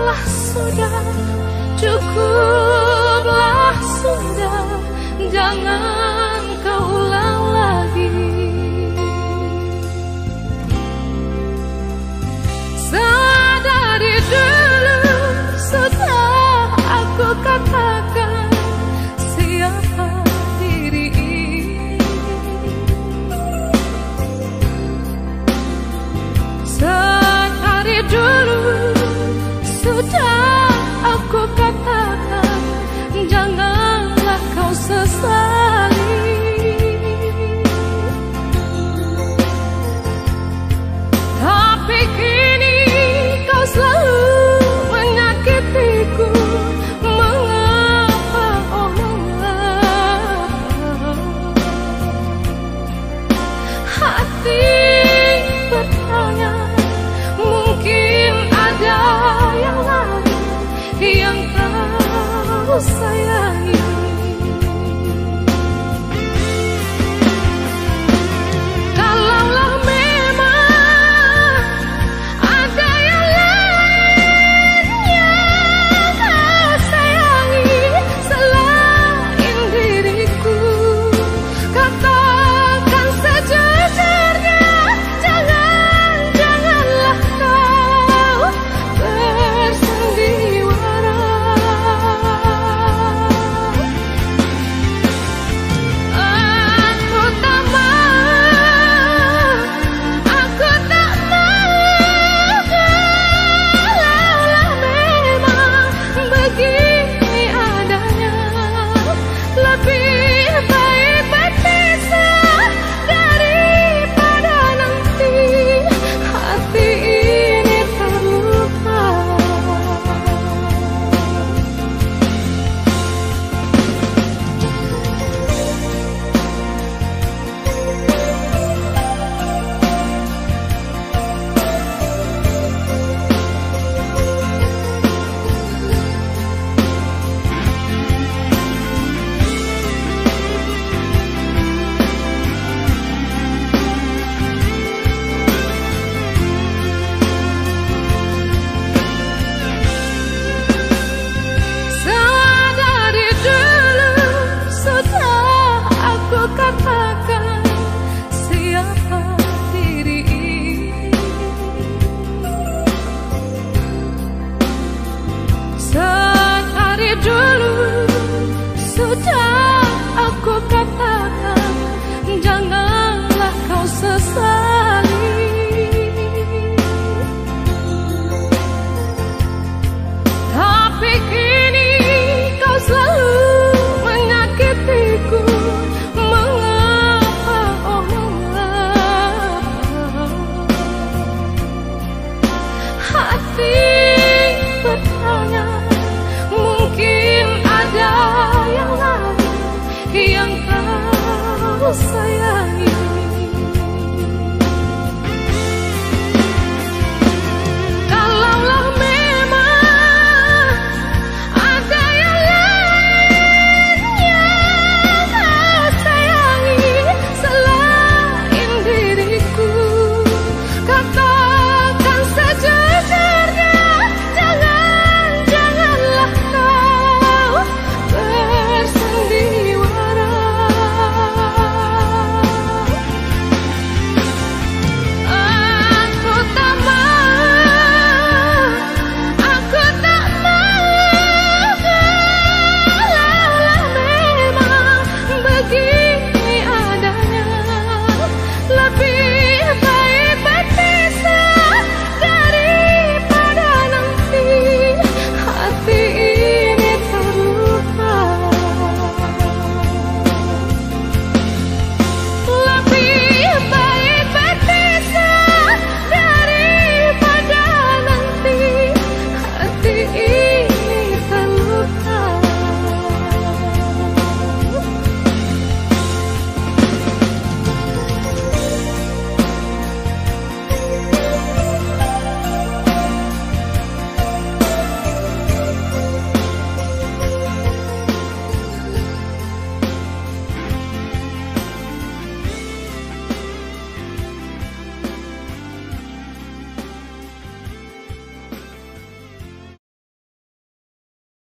Cukuplah sudah, cukuplah sudah, jangan